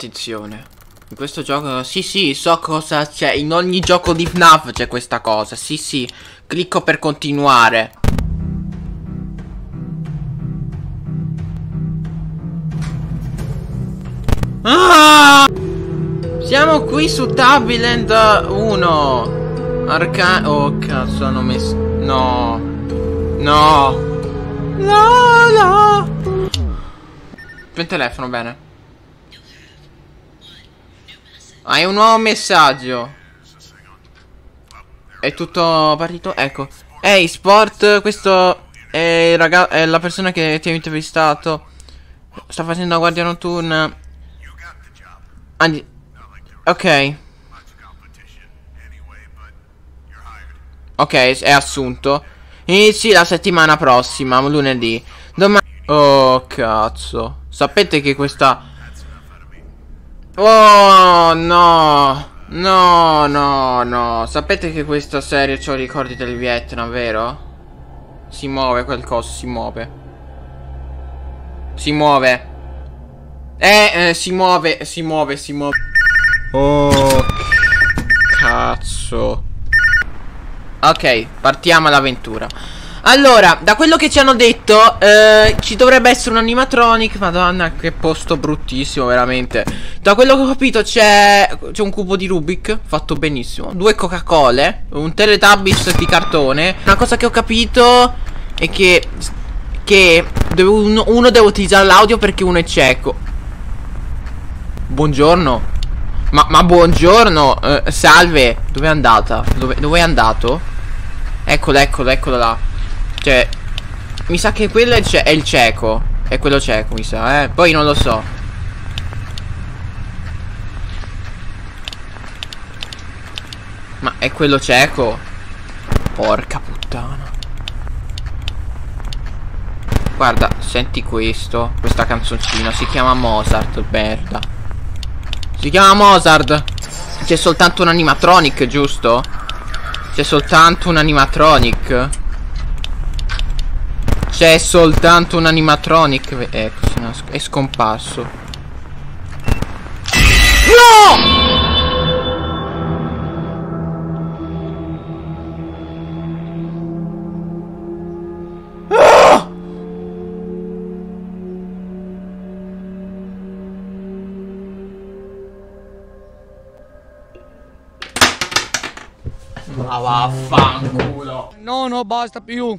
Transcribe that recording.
Attenzione. In questo gioco, sì sì, so cosa c'è. In ogni gioco di FNAF c'è questa cosa. Sì sì, clicco per continuare. Ah! Siamo qui su Tabiland 1. Arca... Oh cazzo, hanno messo... No. No. No, no. Il telefono, bene. Hai un nuovo messaggio. È tutto partito? Ecco. Ehi, Sport, questo è, è la persona che ti ha intervistato. Sta facendo la guardia notturna. Andi ok. Ok, è assunto. Inizi la settimana prossima, lunedì. Domani... Oh, cazzo. Sapete che questa... Oh no. No no no. Sapete che questa serie c'ho ricordi del Vietnam vero? Si muove quel coso si muove. Si muove. Eh, eh si muove Si muove si muove. Oh Cazzo. Ok partiamo all'avventura allora, da quello che ci hanno detto, eh, ci dovrebbe essere un animatronic. Madonna, che posto bruttissimo, veramente. Da quello che ho capito c'è un cubo di Rubik, fatto benissimo. Due Coca-Cola, un Teletubbies di cartone. Una cosa che ho capito è che, che uno, uno deve utilizzare l'audio perché uno è cieco. Buongiorno. Ma, ma buongiorno, eh, salve. Dove è andata? Dove, dove è andato? Eccolo, eccolo, eccolo là. Cioè Mi sa che quello è, è il cieco. È quello cieco mi sa eh. Poi non lo so. Ma è quello cieco? Porca puttana. Guarda Senti questo Questa canzoncina. Si chiama Mozart Merda. Si chiama Mozart. C'è soltanto un animatronic giusto? C'è soltanto un animatronic c'è soltanto un animatronic Ecco, è scomparso. No! Ma vaffanculo. No, no, basta più